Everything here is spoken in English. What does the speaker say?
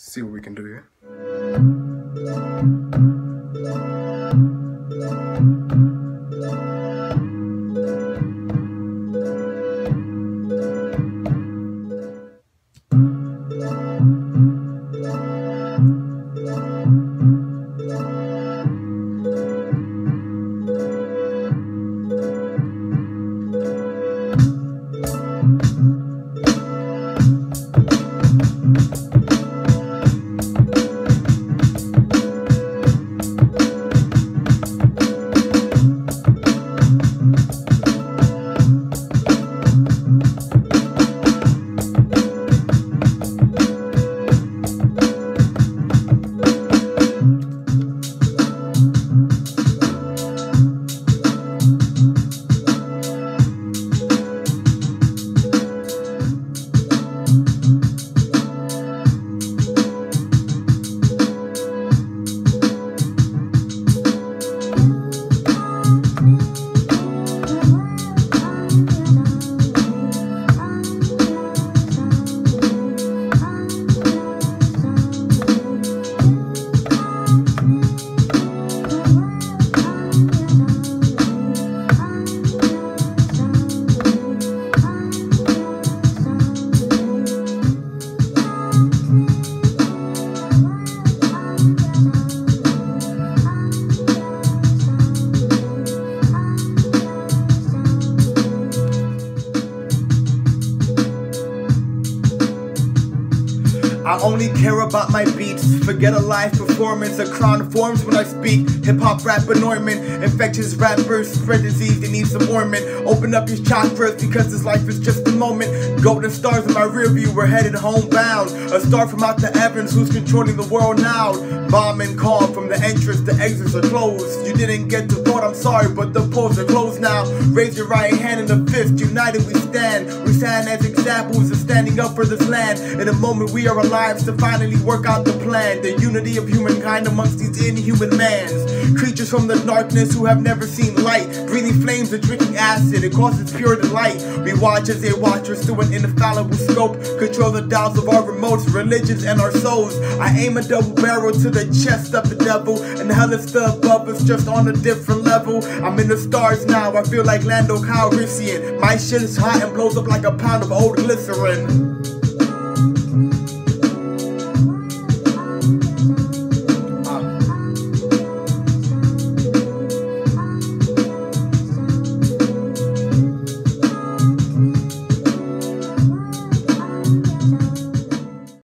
see what we can do here. I only care about my beats. Forget a live performance. A crown forms when I speak. Hip hop rap anointment. Infectious rappers spread disease. They need some ointment. Open up your chakras because this life is just a moment. Golden stars in my rear view. We're headed homebound. A star from out the heavens who's controlling the world now. Bombing calm from the entrance. The exits are closed. You didn't get to I'm sorry, but the polls are closed now. Raise your right hand in the fist. United we stand. We stand as examples of standing up for this land. In a moment we are alive to finally work out the plan. The unity of humankind amongst these inhuman mans. Creatures from the darkness who have never seen light. Breathing flames and drinking acid. It causes pure delight. We watch as they watch us through an infallible scope. Control the dials of our remotes, religions, and our souls. I aim a double barrel to the chest of the devil. And hell is still above us, just on a different level. I'm in the stars now. I feel like Lando Calrissian. My shit is hot and blows up like a pound of old glycerin.